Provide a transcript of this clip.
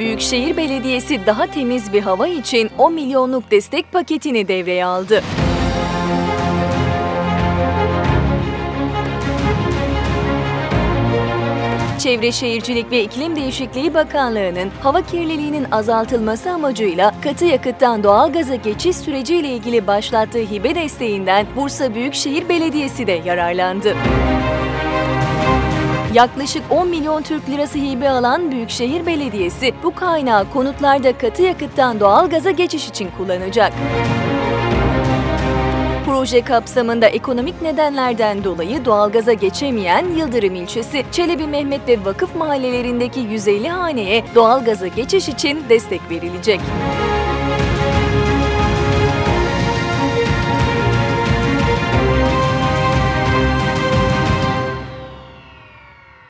Büyükşehir Belediyesi daha temiz bir hava için 10 milyonluk destek paketini devreye aldı. Çevre Şehircilik ve İklim Değişikliği Bakanlığı'nın hava kirliliğinin azaltılması amacıyla katı yakıttan doğal gaza geçiş süreciyle ilgili başlattığı hibe desteğinden Bursa Büyükşehir Belediyesi de yararlandı. Yaklaşık 10 milyon Türk lirası hibe alan Büyükşehir Belediyesi bu kaynağı konutlarda katı yakıttan doğal gaza geçiş için kullanacak. Proje kapsamında ekonomik nedenlerden dolayı doğalgaza geçemeyen Yıldırım ilçesi, Çelebi Mehmet ve Vakıf mahallelerindeki 150 haneye doğalgaza geçiş için destek verilecek.